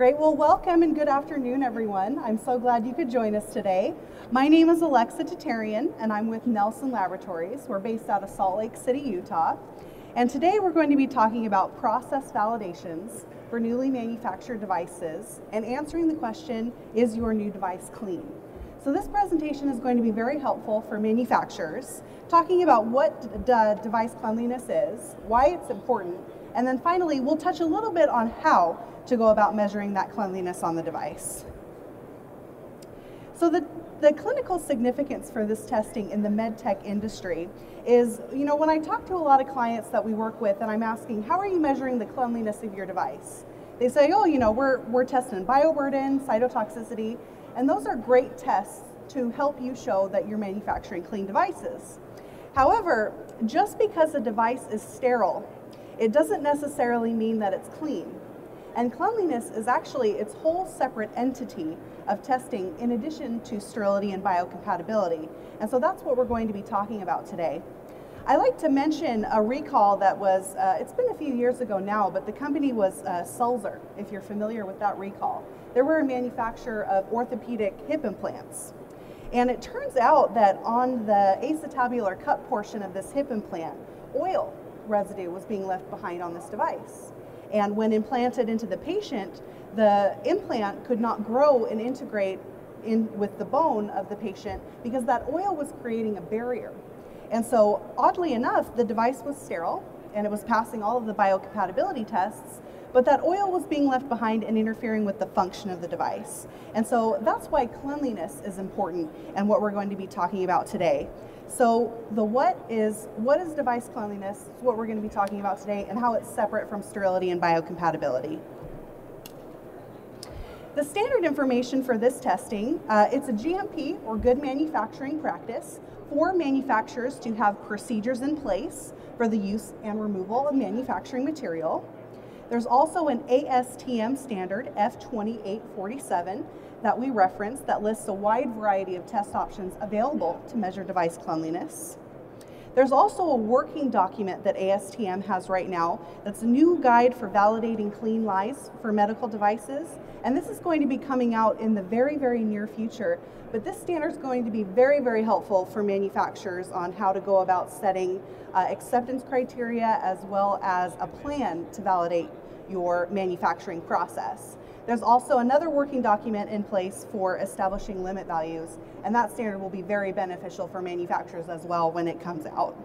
Great. Well, welcome and good afternoon, everyone. I'm so glad you could join us today. My name is Alexa Tatarian, and I'm with Nelson Laboratories. We're based out of Salt Lake City, Utah. And today we're going to be talking about process validations for newly manufactured devices and answering the question, is your new device clean? So this presentation is going to be very helpful for manufacturers, talking about what device cleanliness is, why it's important, and then finally we'll touch a little bit on how to go about measuring that cleanliness on the device. So the, the clinical significance for this testing in the med tech industry is, you know, when I talk to a lot of clients that we work with and I'm asking, how are you measuring the cleanliness of your device? They say, oh, you know, we're, we're testing bioburden, cytotoxicity, and those are great tests to help you show that you're manufacturing clean devices. However, just because a device is sterile, it doesn't necessarily mean that it's clean. And cleanliness is actually its whole separate entity of testing in addition to sterility and biocompatibility. And so that's what we're going to be talking about today. I like to mention a recall that was, uh, it's been a few years ago now, but the company was uh, Sulzer, if you're familiar with that recall. They were a manufacturer of orthopedic hip implants. And it turns out that on the acetabular cup portion of this hip implant, oil residue was being left behind on this device. And when implanted into the patient, the implant could not grow and integrate in with the bone of the patient because that oil was creating a barrier. And so, oddly enough, the device was sterile and it was passing all of the biocompatibility tests, but that oil was being left behind and interfering with the function of the device. And so that's why cleanliness is important and what we're going to be talking about today. So the what is, what is device cleanliness? Is what we're going to be talking about today and how it's separate from sterility and biocompatibility. The standard information for this testing, uh, it's a GMP or good manufacturing practice for manufacturers to have procedures in place for the use and removal of manufacturing material. There's also an ASTM standard F2847 that we reference that lists a wide variety of test options available to measure device cleanliness. There's also a working document that ASTM has right now that's a new guide for validating cleanliness for medical devices. And this is going to be coming out in the very, very near future. But this standard is going to be very, very helpful for manufacturers on how to go about setting uh, acceptance criteria as well as a plan to validate your manufacturing process. There's also another working document in place for establishing limit values, and that standard will be very beneficial for manufacturers as well when it comes out.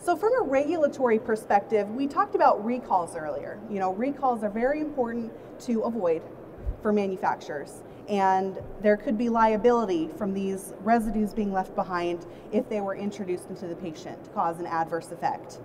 So from a regulatory perspective, we talked about recalls earlier. You know, recalls are very important to avoid for manufacturers. And there could be liability from these residues being left behind if they were introduced into the patient to cause an adverse effect.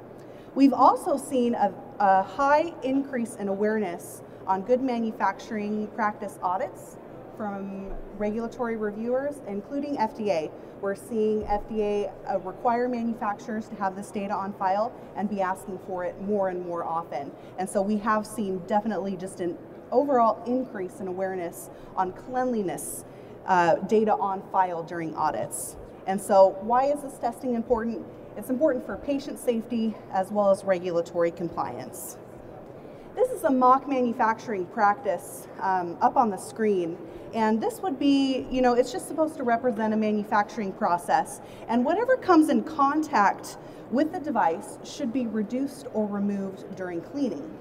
We've also seen a, a high increase in awareness on good manufacturing practice audits from regulatory reviewers, including FDA. We're seeing FDA uh, require manufacturers to have this data on file and be asking for it more and more often. And so we have seen definitely just an overall increase in awareness on cleanliness uh, data on file during audits. And so why is this testing important? It's important for patient safety as well as regulatory compliance. This is a mock manufacturing practice um, up on the screen. And this would be, you know, it's just supposed to represent a manufacturing process. And whatever comes in contact with the device should be reduced or removed during cleaning.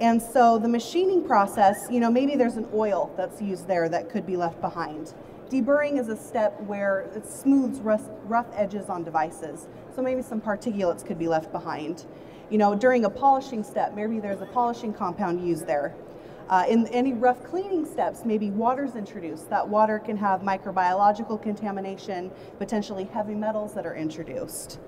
And so the machining process, you know, maybe there's an oil that's used there that could be left behind. Deburring is a step where it smooths rough, rough edges on devices. So maybe some particulates could be left behind. You know, during a polishing step, maybe there's a polishing compound used there. Uh, in any rough cleaning steps, maybe water's introduced. That water can have microbiological contamination, potentially heavy metals that are introduced.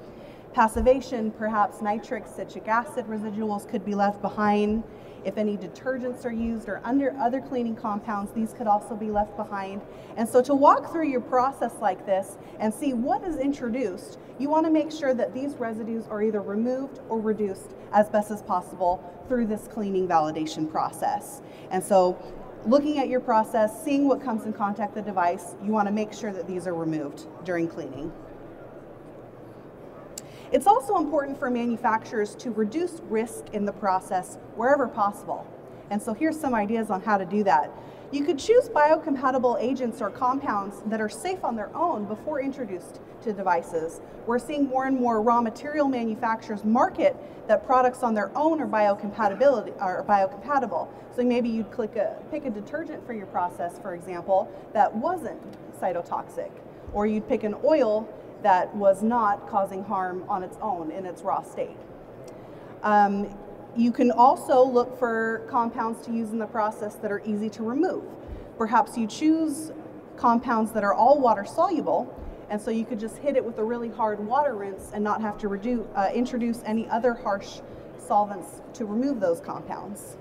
Passivation, perhaps nitric, citric acid residuals could be left behind. If any detergents are used or under other cleaning compounds, these could also be left behind. And so to walk through your process like this and see what is introduced, you want to make sure that these residues are either removed or reduced as best as possible through this cleaning validation process. And so looking at your process, seeing what comes in contact with the device, you want to make sure that these are removed during cleaning. It's also important for manufacturers to reduce risk in the process wherever possible. And so here's some ideas on how to do that. You could choose biocompatible agents or compounds that are safe on their own before introduced to devices. We're seeing more and more raw material manufacturers market that products on their own are biocompatibility are biocompatible. So maybe you'd click a, pick a detergent for your process, for example, that wasn't cytotoxic, or you'd pick an oil that was not causing harm on its own in its raw state. Um, you can also look for compounds to use in the process that are easy to remove. Perhaps you choose compounds that are all water soluble, and so you could just hit it with a really hard water rinse and not have to uh, introduce any other harsh solvents to remove those compounds.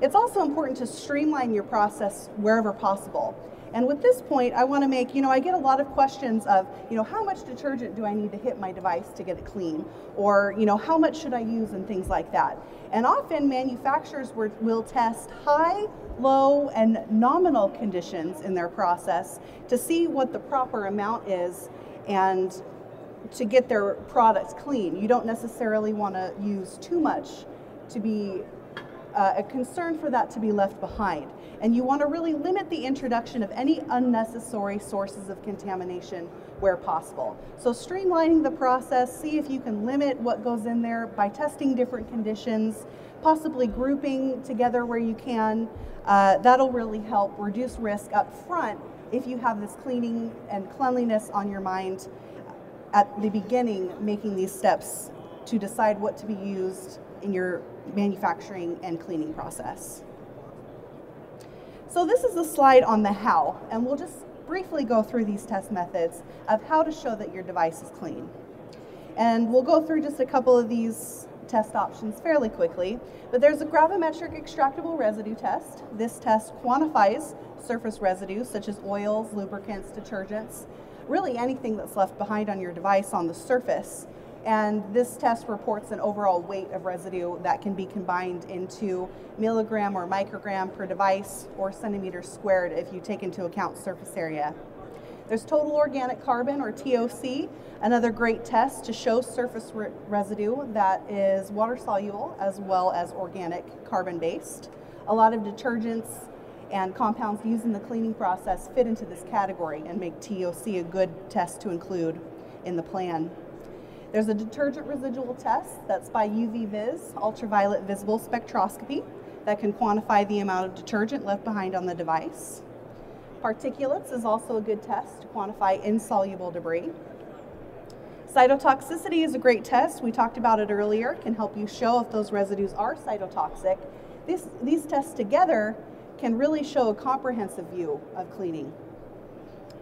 It's also important to streamline your process wherever possible. And with this point, I want to make, you know, I get a lot of questions of, you know, how much detergent do I need to hit my device to get it clean? Or, you know, how much should I use and things like that. And often manufacturers will test high, low, and nominal conditions in their process to see what the proper amount is and to get their products clean. You don't necessarily want to use too much to be uh, a concern for that to be left behind. And you want to really limit the introduction of any unnecessary sources of contamination where possible. So streamlining the process, see if you can limit what goes in there by testing different conditions, possibly grouping together where you can. Uh, that'll really help reduce risk up front if you have this cleaning and cleanliness on your mind at the beginning, making these steps to decide what to be used in your manufacturing and cleaning process. So this is a slide on the how, and we'll just briefly go through these test methods of how to show that your device is clean. And we'll go through just a couple of these test options fairly quickly, but there's a gravimetric extractable residue test. This test quantifies surface residues such as oils, lubricants, detergents, really anything that's left behind on your device on the surface and this test reports an overall weight of residue that can be combined into milligram or microgram per device or centimeter squared if you take into account surface area. There's total organic carbon or TOC, another great test to show surface re residue that is water soluble as well as organic carbon based. A lot of detergents and compounds used in the cleaning process fit into this category and make TOC a good test to include in the plan. There's a detergent residual test that's by UV-Vis, ultraviolet visible spectroscopy, that can quantify the amount of detergent left behind on the device. Particulates is also a good test to quantify insoluble debris. Cytotoxicity is a great test. We talked about it earlier. Can help you show if those residues are cytotoxic. These, these tests together can really show a comprehensive view of cleaning.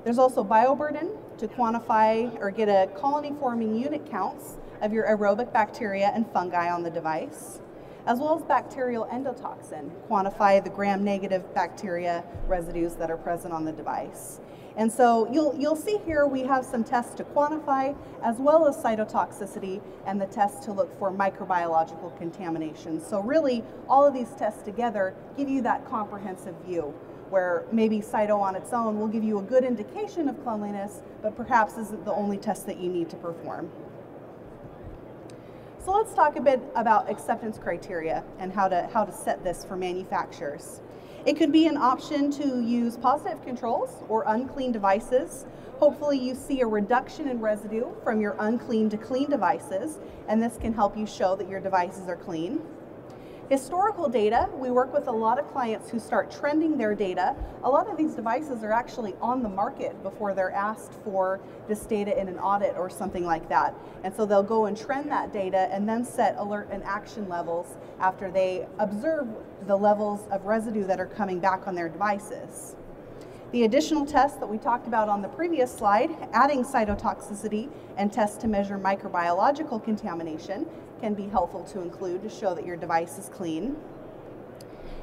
There's also bioburden to quantify or get a colony forming unit counts of your aerobic bacteria and fungi on the device, as well as bacterial endotoxin, quantify the gram negative bacteria residues that are present on the device. And so you'll, you'll see here we have some tests to quantify as well as cytotoxicity and the tests to look for microbiological contamination. So really all of these tests together give you that comprehensive view where maybe Cyto on its own will give you a good indication of cleanliness, but perhaps isn't the only test that you need to perform. So let's talk a bit about acceptance criteria and how to, how to set this for manufacturers. It could be an option to use positive controls or unclean devices. Hopefully you see a reduction in residue from your unclean to clean devices, and this can help you show that your devices are clean. Historical data, we work with a lot of clients who start trending their data. A lot of these devices are actually on the market before they're asked for this data in an audit or something like that. And so they'll go and trend that data and then set alert and action levels after they observe the levels of residue that are coming back on their devices. The additional tests that we talked about on the previous slide, adding cytotoxicity and tests to measure microbiological contamination, can be helpful to include to show that your device is clean.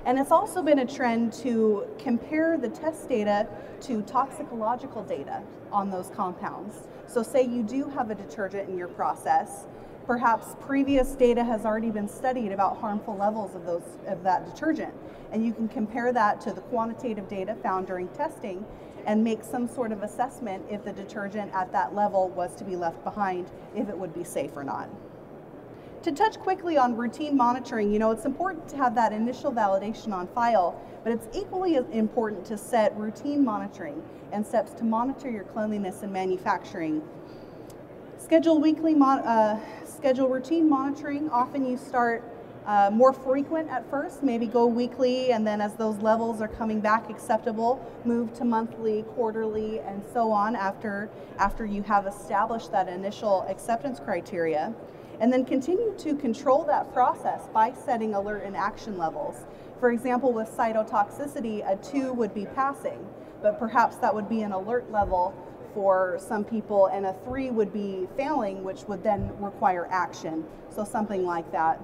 And it's also been a trend to compare the test data to toxicological data on those compounds. So say you do have a detergent in your process, perhaps previous data has already been studied about harmful levels of those of that detergent and you can compare that to the quantitative data found during testing and make some sort of assessment if the detergent at that level was to be left behind if it would be safe or not. To touch quickly on routine monitoring, you know, it's important to have that initial validation on file, but it's equally important to set routine monitoring and steps to monitor your cleanliness in manufacturing. Schedule weekly, uh, schedule routine monitoring. Often you start uh, more frequent at first, maybe go weekly, and then as those levels are coming back acceptable, move to monthly, quarterly, and so on after, after you have established that initial acceptance criteria. And then continue to control that process by setting alert and action levels. For example, with cytotoxicity, a two would be passing, but perhaps that would be an alert level for some people, and a three would be failing, which would then require action. So something like that.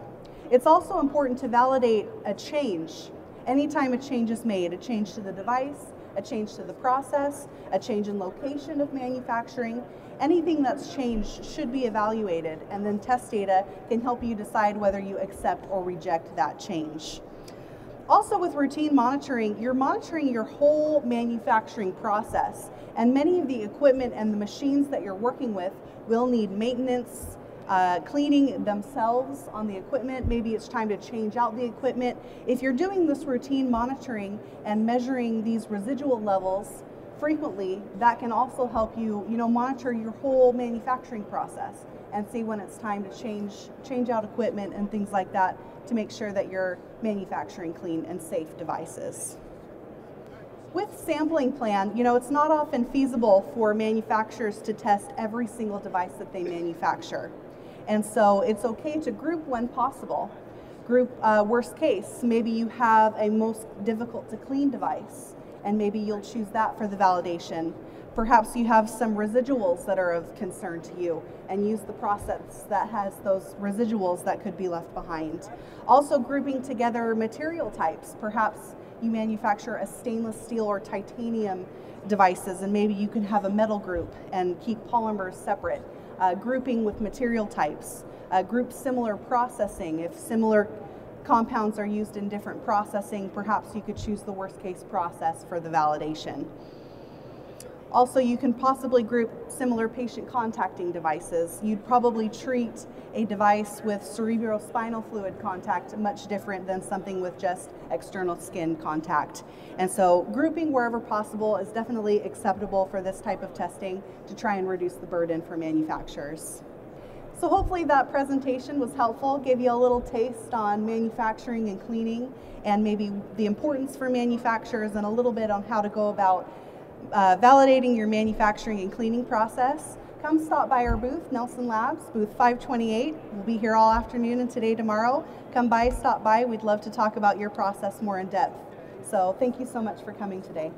It's also important to validate a change. Anytime a change is made, a change to the device, a change to the process, a change in location of manufacturing, anything that's changed should be evaluated and then test data can help you decide whether you accept or reject that change. Also with routine monitoring, you're monitoring your whole manufacturing process and many of the equipment and the machines that you're working with will need maintenance, uh, cleaning themselves on the equipment. Maybe it's time to change out the equipment. If you're doing this routine monitoring and measuring these residual levels frequently, that can also help you, you know, monitor your whole manufacturing process and see when it's time to change change out equipment and things like that to make sure that you're manufacturing clean and safe devices. With sampling plan, you know, it's not often feasible for manufacturers to test every single device that they manufacture. And so it's okay to group when possible. Group uh, worst case, maybe you have a most difficult to clean device and maybe you'll choose that for the validation. Perhaps you have some residuals that are of concern to you and use the process that has those residuals that could be left behind. Also grouping together material types. Perhaps you manufacture a stainless steel or titanium devices and maybe you can have a metal group and keep polymers separate uh, grouping with material types, uh, group similar processing. If similar compounds are used in different processing, perhaps you could choose the worst case process for the validation. Also, you can possibly group similar patient contacting devices. You'd probably treat a device with cerebrospinal fluid contact much different than something with just external skin contact. And so grouping wherever possible is definitely acceptable for this type of testing to try and reduce the burden for manufacturers. So hopefully that presentation was helpful, gave you a little taste on manufacturing and cleaning and maybe the importance for manufacturers and a little bit on how to go about uh, validating your manufacturing and cleaning process, come stop by our booth, Nelson Labs, booth 528. We'll be here all afternoon and today, tomorrow. Come by, stop by. We'd love to talk about your process more in depth. So thank you so much for coming today.